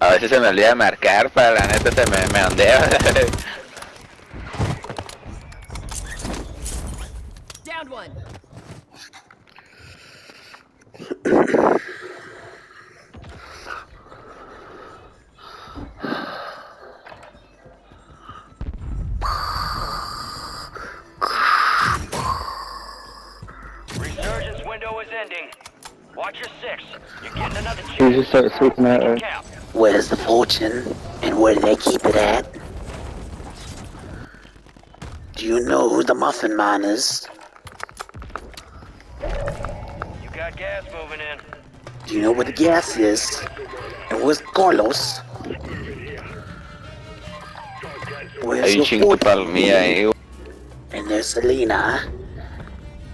A veces se me olvida marcar, para la neta se me, me ondea. Down one. Resurgence window is ending. Watch your six. You're getting another chance. You just start sweeping that way. Where's the fortune, and where do they keep it at? Do you know who the Muffin Man is? You got gas moving in. Do you know where the gas is? And where's Carlos? Where's Hay un your chingo de fortune? palmilla. Eh. And there's Selena.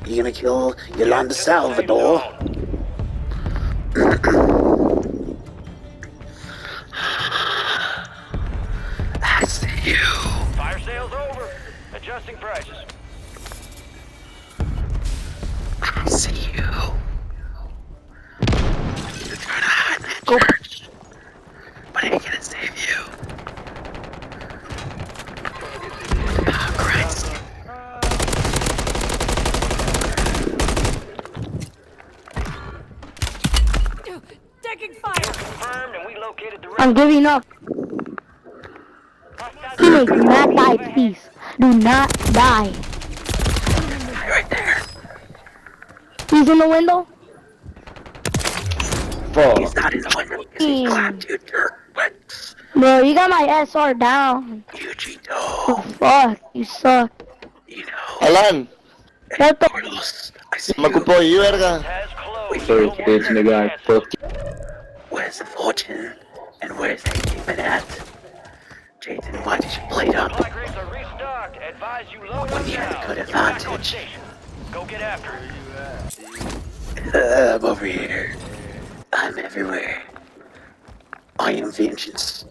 You gonna kill Yolanda Salvador? I see you. Fire sales over. Adjusting prices. I see you. You're trying to hide in that church. But I ain't gonna save you. Oh, Christ. Taking fire. Confirmed, and we located the I'm giving up. Teammate, do not die, please. Do not die. Right there. He's in the window. Fuck. He's not in the window because he Hmm. clapped you, jerk. What? Bro, you got my SR down. You cheato. Oh, fuck, you suck. You know. Alan, What the? Carlos, I see you. ocupo ahí, verga. has closed. Sorry, No more bitch, second nigga. I fucked you. Where's the fortune? And where's they keep it at? Jason, why did you play it up? Supply crates are restocked. Advise you load When you had a good advantage. Go get after it. I'm over here. I'm everywhere. I am vengeance.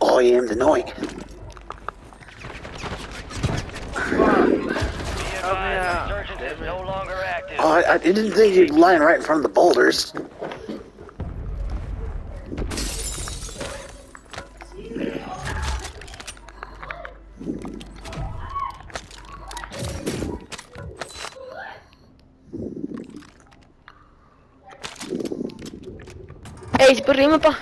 I am the night. Be advised, resurgence is no longer active. Oh, I, I didn't think you'd lying right in front of the boulders. Ey, rime, pa.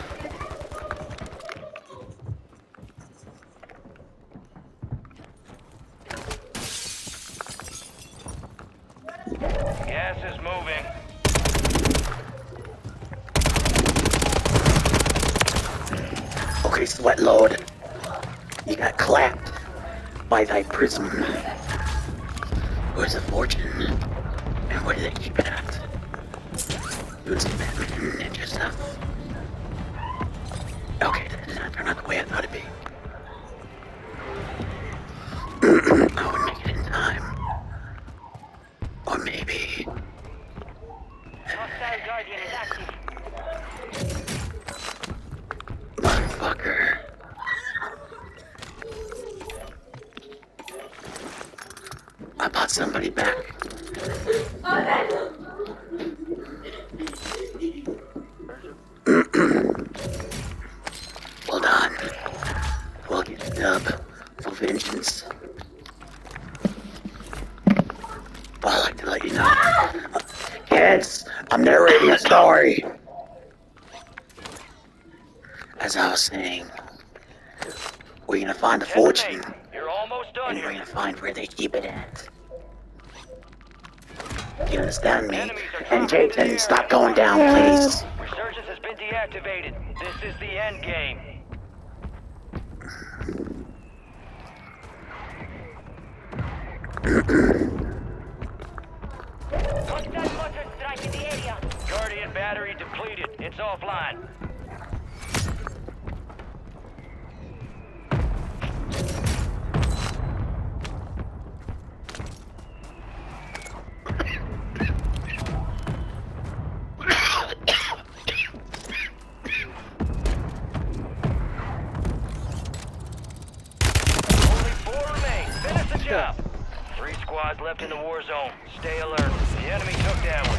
Gas is moving. Okay, sweat lord. You got clapped by thy prism. Where's the fortune? And where do they keep it at? Who's that ninja stuff? Okay, that did not turn out the way I thought it'd be. I would make it in time. Or maybe. Hostile Guardian is active. Motherfucker. I bought somebody back. Oh, well I'd like to let you know. Kids, I'm narrating a story. As I was saying, we're gonna find a fortune, You're almost done and we're gonna find where they keep it at. You understand me? And Jason, stop going down, please. Resurgence has been deactivated. This is the end game. Depleted. It's offline. Three squads left in the war zone. Stay alert. The enemy took that one.